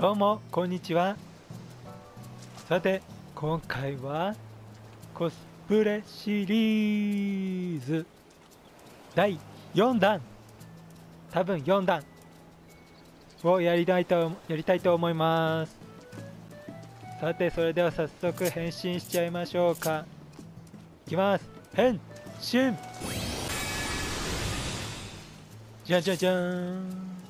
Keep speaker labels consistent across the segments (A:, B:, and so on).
A: どうもこんにちは。さて今回はコスプレシリーズ。第4弾。多分4弾をやりたいとやりたいと思います。さてそれでは早速変身しちゃいましょうか。いきます。変身じゃんじゃんじゃん。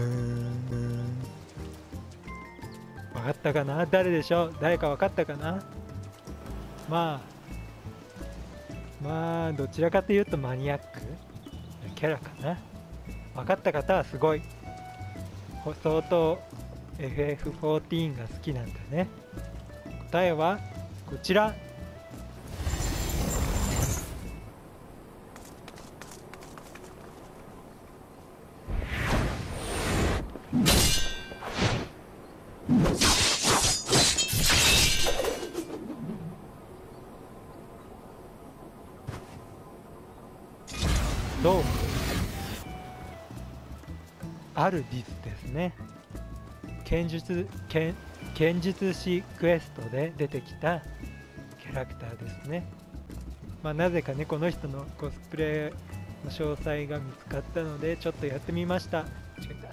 A: 分かったかな？誰でしょう？誰か分かったかな？まあまあどちらかというとマニアック？なキャラかな？分かった方はすごい。相当 FF14 が好きなんだね。答えはこちら。どうアルディスですね。剣術剣剣術師クエストで出てきたキャラクターですね。まあなぜかねこの人のコスプレの詳細が見つかったのでちょっとやってみました。違った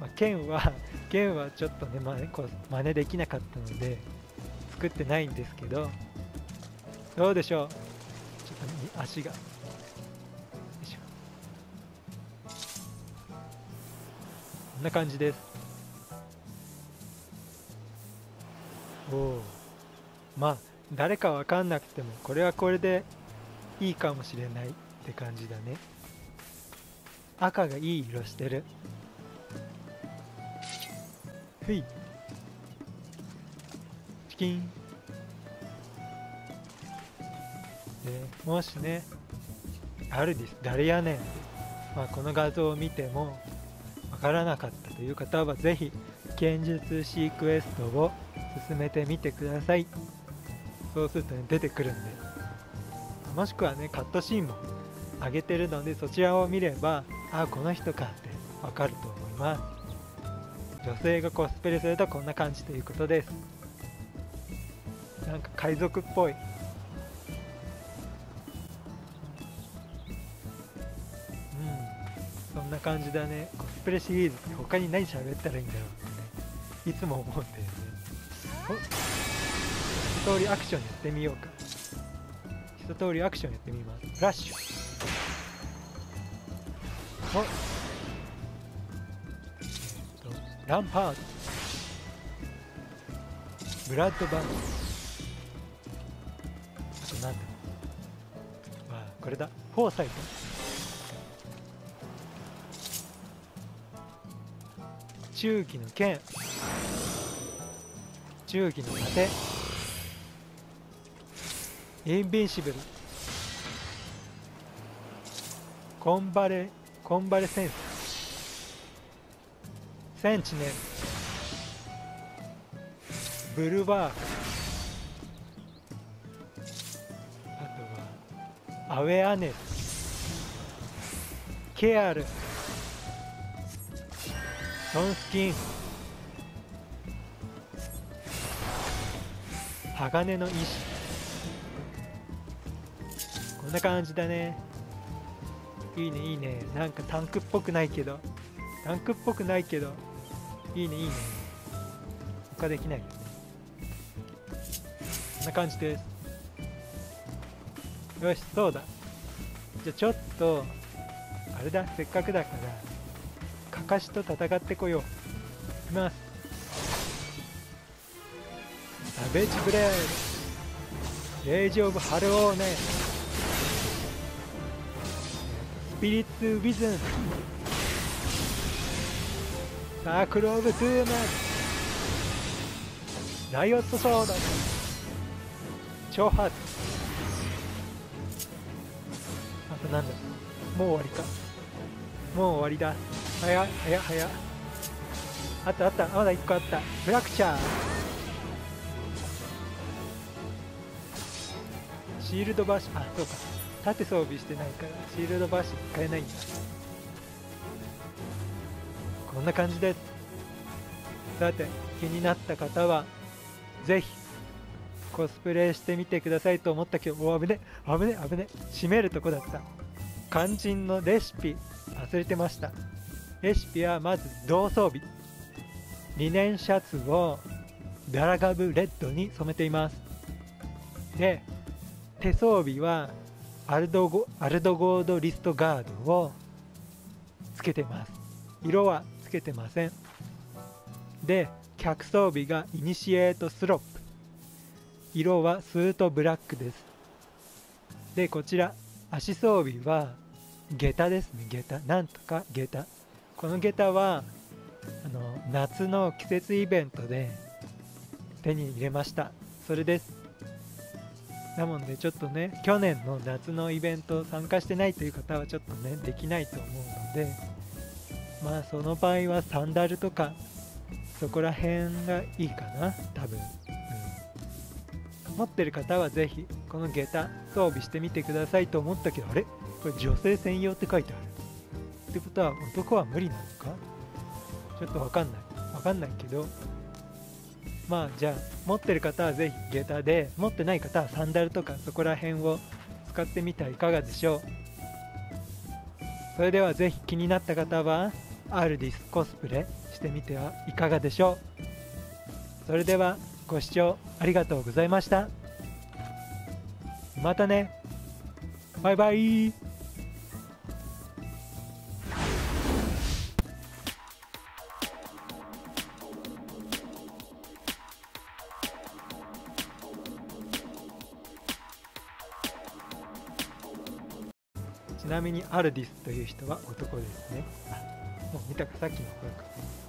A: まあ、剣は剣はちょっとね真似真似できなかったので作ってないんですけどどうでしょう？ちょっと足がんな感じです。おおまあ誰かわかんなくてもこれはこれでいいかもしれないって感じだね。赤がいい色してる。ふい。チキン。でもしねアルディス誰やねん。まあ、この画像を見てもわからなかったという方はぜひ剣術シークエストを進めてみてください。そうするとね出てくるんで。もしくはねカットシーンも上げてるのでそちらを見ればあこの人かってわかると思います。女性がコスプレするとこんな感じということです。なんか海賊っぽい。んな感じだね。コスプレシリーズって他に何喋ったらいいんだろう。ってねいつも思うんだよね。一通りアクションやってみようか。一通りアクションやってみます。フラッシュ。お。えっとランパードブラッドバンド。あとなんだまあこれだ。フォーサイト。中期の剣。中期の盾。インビンシブル。コンバレコンバレセンス。センチネルブルバーク。あとはアウェアネスケアル。トンスキン。鋼の石。こんな感じだね。いいねいいね。なんかタンクっぽくないけど。タンクっぽくないけど。いいねいいね。他できないよね。こんな感じです。よしそうだ。じゃあちょっとあれだ。せっかくだから。カシと戦ってこよう。いきます。サベージブレードレイジオブハルオーネ。スピリッツウィズン。さあクローブトゥーマン。ライオットソード。超ハードあとなんだ。もう終わりか。もう終わりだ。早っ早っ早っあったあった。まだ1個あった。フラクチャー。シールドバッシュあそうか。盾装備してないからシールドバッシュ使えないんだ。こんな感じです。さて気になった方はぜひコスプレしてみてくださいと思ったけどお危ね危ね危ね。閉めるとこだった。肝心のレシピ忘れてました。レシピはまず胴装備リネンシャツをダラガブレッドに染めています。で手装備はアルドゴアルドゴードリストガードをつけてます。色はつけてません。で脚装備がイニシエートスロップ。色はスートブラックです。でこちら足装備は下駄ですね。下駄。なんとか下駄。この下駄はあの夏の季節イベントで手に入れました。それです。なもんでちょっとね去年の夏のイベント参加してないという方はちょっとねできないと思うのでまあその場合はサンダルとかそこら辺がいいかな多分、うん、持ってる方はぜひこの下駄装備してみてくださいと思ったけどあれ？これ女性専用って書いてある。ってことは男は無理なのか？ちょっとわかんない。わかんないけど。まあじゃあ持ってる方はぜひ下駄で持ってない方はサンダルとかそこら辺を使ってみてはいかがでしょう。それではぜひ気になった方はアールディスコスプレしてみてはいかがでしょう。それではご視聴ありがとうございました。またね。バイバイ。なみにアルディスという人は男ですね。あ、もう見たかさっきの声か。